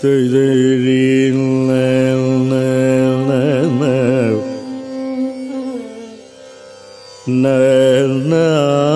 na na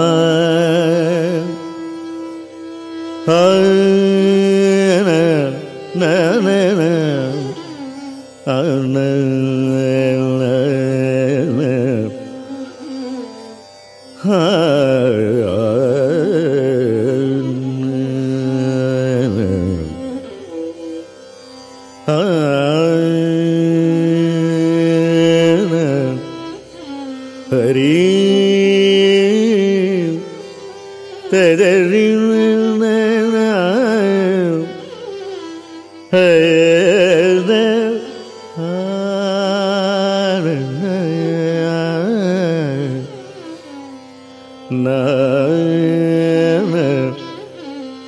na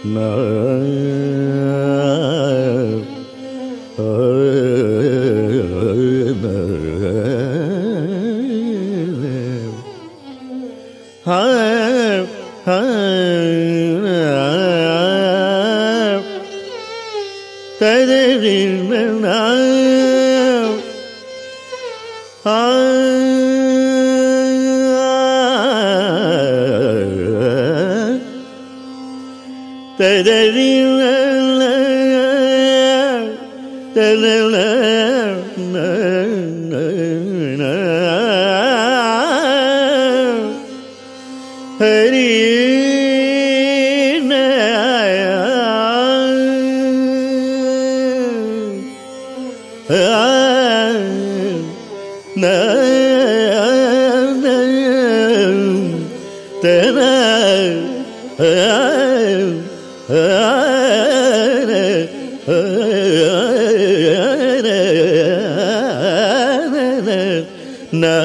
na na na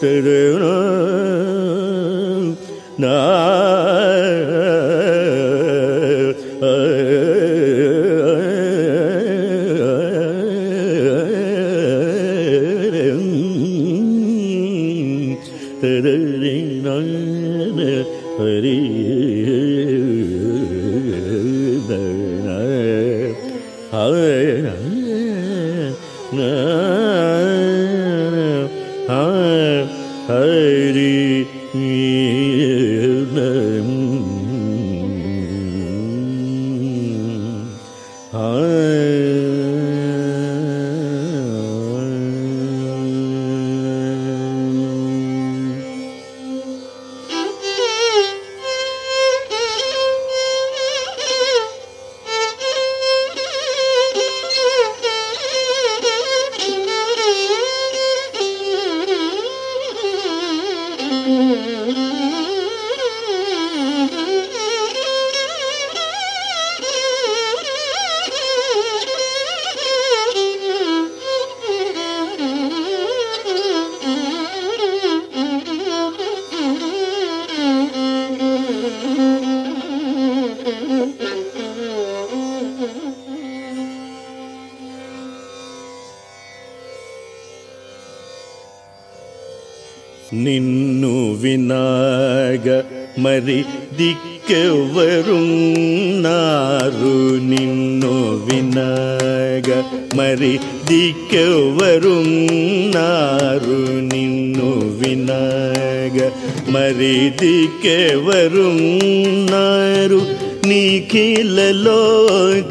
từ na തെരറി Hari నిన్ను వినాగ మరి దిక్కెవరున్నారు నిన్ను వినాగ మరి దిక్కెవరున్నారు నిన్ను వినాగ మరి దిక్కెవరున్నారు నీకిలలో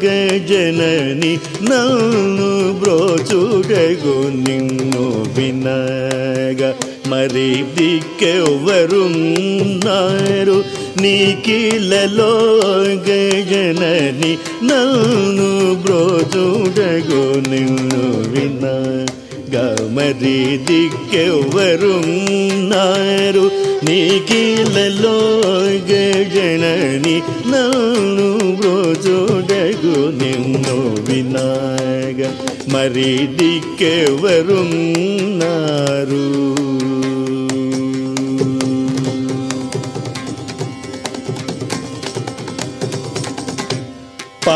గజనని నన్ను బ్రోచుడగు నిన్ను వినగ మరి దిక్కెవరున్నారు నీకిలలో గజనని నన్ను బ్రోచుడగు నిన్ను వినగ గమరి దిక్కెవరున్నారు నీకిలలో గజనని నన్ను బ్రోజోడగు నిన్ను వినాగ మరి దిక్కెవరున్నారు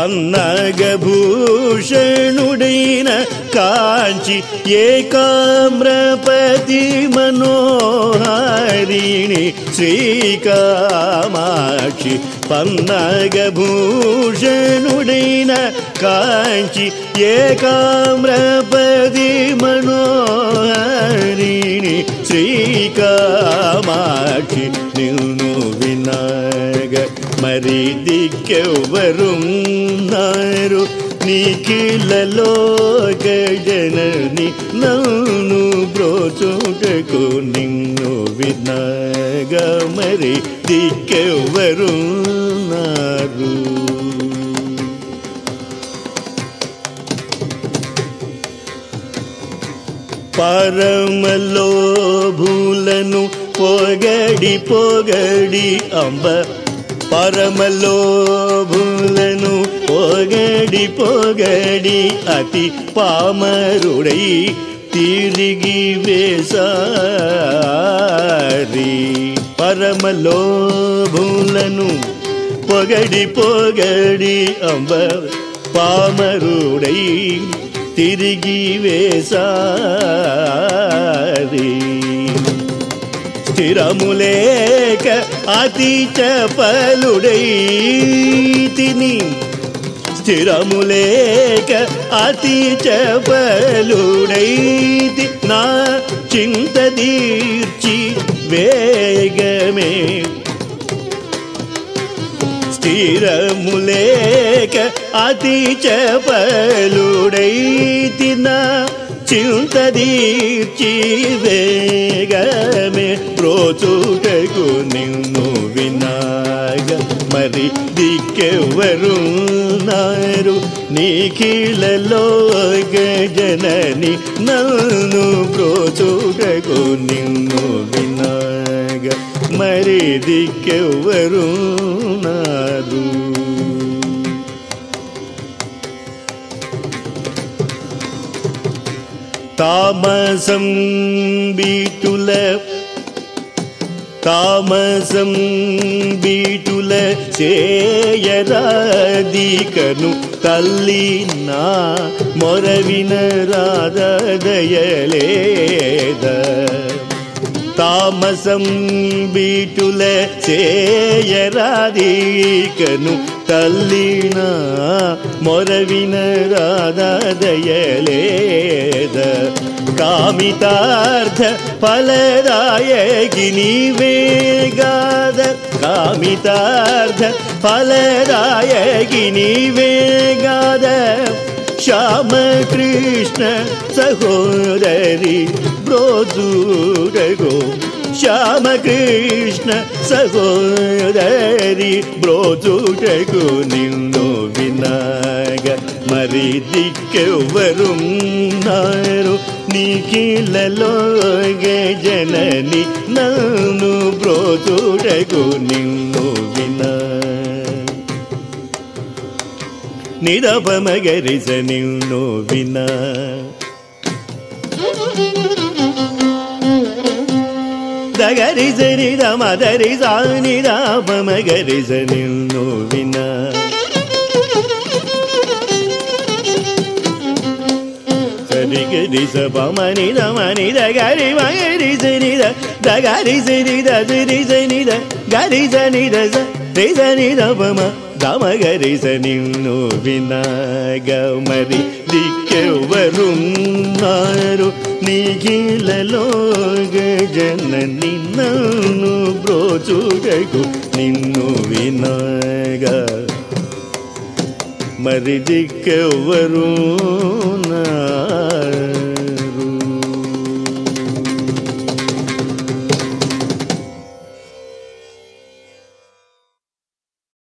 पन्नगूषणुडीन काची एकाम्रपति ஸ்ரீகாமாட்சி श्रीकामाक्षि காஞ்சி काची மனோஹரிணி ஸ்ரீகாமாட்சி நின்னு விநாயக మరి దిక్కెవ్వరున్నారు నీకిలలో గజనని నన్ను బ్రోచుటకు నిన్ను వినాగ మరి దిక్కెవ్వరున్నారు పరమలోభులను పొగడి పొగడి అంబ పరమలోభులను పొగడి పొగడి అతి పామరుడై తిరిగి వేసారి. పరమలోభులను పొగడి పొగడి అంబ పామరుడై తిరిగి వేసారి. స్థిరములేక అతి చపలుడై తిని. స్థిరములేక అతి చపలుడై నా చింత తీర్చి వేగమే. స్థిరములేక అతి చపలుడై తిన చింత తీర్చి వేగమే ప్రోచుటకు నిన్ను వినాగ మరి దిక్కెవరు నారు నీకిలలో గజనని నన్ను ప్రోచుటకు నిన్ను వినాగ మరి దిక్కెవరు నారు తామసం బీటుల తామసం బీటుల చేయరాదికను తల్లి నా మొరవిన రాధదయలేద తామసం బీటుల చేయరాదికను తల్లిన మొరవిన రాధదయలేద కామితార్థ ఫలదాయకి నీవేగాద కామితార్థ ఫలదాయకి నీవేగాద శ్యామకృష్ణ సహోదరి బ్రోజుడగో. శ్యామకృష్ణ సహోదరి బ్రోజుటకు నిన్ను వినాగ మరి దిక్కెవ్వరున్నారు. నీకిలలో జనని నన్ను బ్రోజుటకు నిన్ను వినా ನಿರವಮಗರಿಸ ನೀವು ನೋವಿನ ದಗರಿಸ ನಿದ ಮದರಿಸ ನಿರಾಪಮಗರಿಸ ನೀವು ನೋವಿನ ಸರಿಗರಿಸ ಪಮನಿ ದಮನಿ ದಗರಿ ಮಗರಿಸ ನಿದ ದಗರಿಸ ನಿದ ಸಿರಿಸ ನಿದ ಗರಿಸ ನಿದ ಸ ರಿಸ ನಿದ ಪಮ ಗಮಗರಿಸ ನಿನ್ನು ವಿನಾಗಮರಿ ದಿಕ್ಕೆವರುನ್ನಾರು ನೀಗಿಲಲೋಗ ಜನ ನಿನ್ನನು ಬ್ರೋಚುಗು ನಿನ್ನು ವಿನಾಗ మరి దిక్కెవరు నా